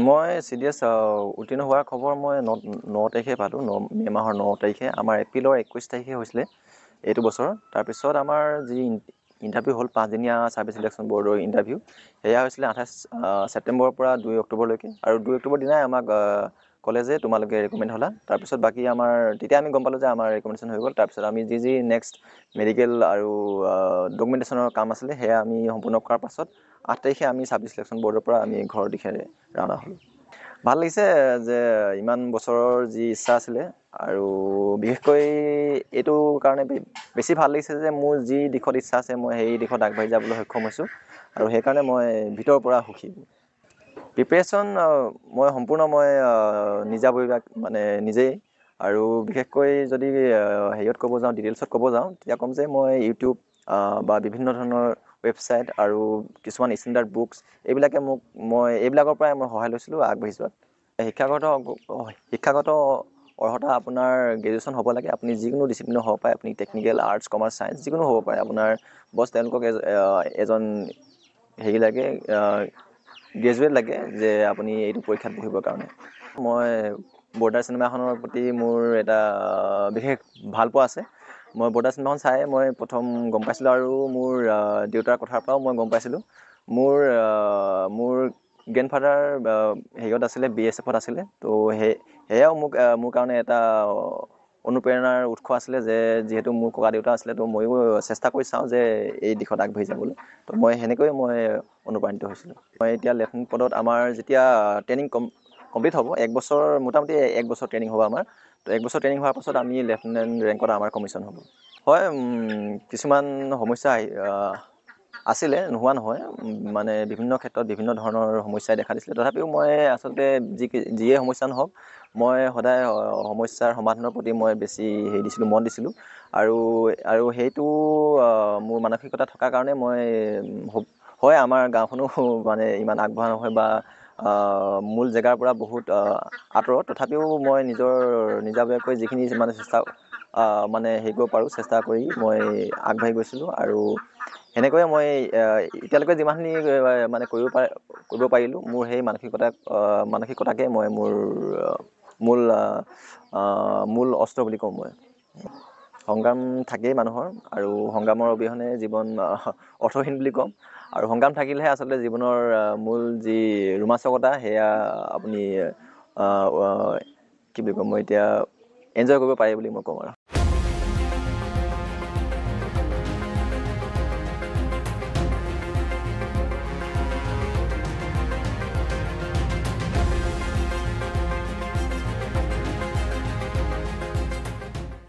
মই C D S উত্তীৰ্ণ হোৱাৰ খবৰ মই ন ন তাৰিখে পালোঁ ন মে' মাহৰ ন তাৰিখে। আমাৰ এপ্ৰিলৰ একৈছ তাৰিখে হৈছিলে এইটো বছৰ তাৰপিছত আমাৰ যি ইণ্টাৰভিউ হ'ল পাঁচদিনীয়া ছাৰ্ভিচ চিলেকশ্যন বৰ্ডৰ ইণ্টাৰভিউ সেয়া হৈছিলে আঠাইছ ছেপ্টেম্বৰৰ পৰা দুই অক্টোবৰলৈকে। আৰু দুই অক্টোবৰ দিনাই আমাক ক'লে যে তোমালোকে ৰিকমেণ্ড হ'লা। তাৰপিছত বাকী আমাৰ তেতিয়া আমি গম পালোঁ যে আমাৰ ৰিকমেণ্ডেশ্যন হৈ গ'ল। তাৰপিছত আমি যি যি নেক্সট মেডিকেল আৰু ডকুমেণ্টেশ্যনৰ কাম আছিলে সেয়া আমি সম্পূৰ্ণ কৰাৰ পাছত আঠ তাৰিখে আমি ছাব্বিছ চিলেকশ্যন বৰ্ডৰ পৰা আমি ঘৰৰ দিশে ৰাওনা হ'লোঁ। ভাল লাগিছে যে ইমান বছৰৰ যি ইচ্ছা আছিলে আৰু বিশেষকৈ এইটো কাৰণে বেছি ভাল লাগিছে যে মোৰ যি দিশত ইচ্ছা আছে মই সেই দিশত আগবাঢ়ি যাবলৈ সক্ষম হৈছোঁ। আৰু সেইকাৰণে মই ভিতৰৰ পৰা সুখী। প্ৰিপেৰেশ্যন মই সম্পূৰ্ণ মই নিজাববীয়াক মানে নিজেই। আৰু বিশেষকৈ যদি হেৰিয়ত ক'ব যাওঁ ডিটেইলছত ক'ব যাওঁ তেতিয়া ক'ম যে মই ইউটিউব বা বিভিন্ন ধৰণৰ ৱেবছাইট আৰু কিছুমান ষ্টেণ্ডাৰ্ড বুকছ এইবিলাকে মোক মই এইবিলাকৰ পৰাই মই সহায় লৈছিলোঁ আগবাঢ়ি যোৱাত। শিক্ষাগত শিক্ষাগত অৰ্হতা আপোনাৰ গ্ৰেজুৱেশ্যন হ'ব লাগে আপুনি যিকোনো ডিচিপ্লিনৰ হ'ব পাৰে আপুনি টেকনিকেল আৰ্টছ কমাৰ্চ ছায়েঞ্চ যিকোনো হ'ব পাৰে। আপোনাৰ বছ তেওঁলোকক এজন হেৰি লাগে গ্ৰেজুৱেট লাগে যে আপুনি এইটো পৰীক্ষাত বহিবৰ কাৰণে। মই বৰ্ডাৰ চিনেমাখনৰ প্ৰতি মোৰ এটা বিশেষ ভালপোৱা আছে। মই বৰ্ডাৰ চিনেমাখন চাই মই প্ৰথম গম পাইছিলোঁ আৰু মোৰ দেউতাৰ কথাৰ পৰাও মই গম পাইছিলোঁ। মোৰ মোৰ গ্ৰেণ্ডফাদাৰ হেৰিয়ত আছিলে বি এছ এফত আছিলে। ত' সেই সেয়াও মোক মোৰ কাৰণে এটা অনুপ্ৰেৰণাৰ উৎস আছিলে যে যিহেতু মোৰ ককা দেউতা আছিলে ত' ময়ো চেষ্টা কৰি চাওঁ যে এই দিশত আগবাঢ়ি যাবলৈ। ত' মই সেনেকৈয়ে মই অনুপ্ৰাণিত হৈছিলোঁ। মই এতিয়া লেফটেনেণ্ট পদত আমাৰ যেতিয়া ট্ৰেইনিং কম কমপ্লিট হ'ব এক বছৰ মোটামুটি এক বছৰ ট্ৰেইনিং হ'ব আমাৰ। ত' এক বছৰ ট্ৰেইনিং হোৱাৰ পাছত আমি লেফটেনেণ্ট ৰেংকত আমাৰ কমিশ্যন হ'ব। হয় কিছুমান সমস্যা আহি আছিলে নোহোৱা নহয়। মানে বিভিন্ন ক্ষেত্ৰত বিভিন্ন ধৰণৰ সমস্যাই দেখা দিছিলে। তথাপিও মই আচলতে যি যিয়ে সমস্যা নহওক মই সদায় সমস্যাৰ সমাধানৰ প্ৰতি মই বেছি হেৰি দিছিলোঁ মন দিছিলোঁ। আৰু আৰু সেইটো মোৰ মানসিকতা থকাৰ কাৰণে মই হয় আমাৰ গাঁওখনো মানে ইমান আগবঢ়া নহয় বা মূল জেগাৰ পৰা বহুত আঁতৰত। তথাপিও মই নিজৰ নিজাববীয়াকৈ যিখিনি মানে চেষ্টা মানে হেৰি কৰিব পাৰোঁ চেষ্টা কৰি মই আগবাঢ়ি গৈছিলোঁ আৰু সেনেকৈয়ে মই এতিয়ালৈকে যিমানখিনি মানে কৰিব পাৰ কৰিব পাৰিলোঁ মোৰ সেই মানসিকতা মানসিকতাকে মই মোৰ মূল মূল অস্ত্ৰ বুলি কওঁ মই। সংগ্ৰাম থাকেই মানুহৰ আৰু সংগ্ৰামৰ অবিহনে জীৱন অৰ্থহীন বুলি ক'ম। আৰু সংগ্ৰাম থাকিলেহে আচলতে জীৱনৰ মূল যি ৰোমাঞ্চকতা সেয়া আপুনি কি বুলি ক'ম মই এতিয়া এনজয় কৰিব পাৰে বুলি মই কওঁ আৰু।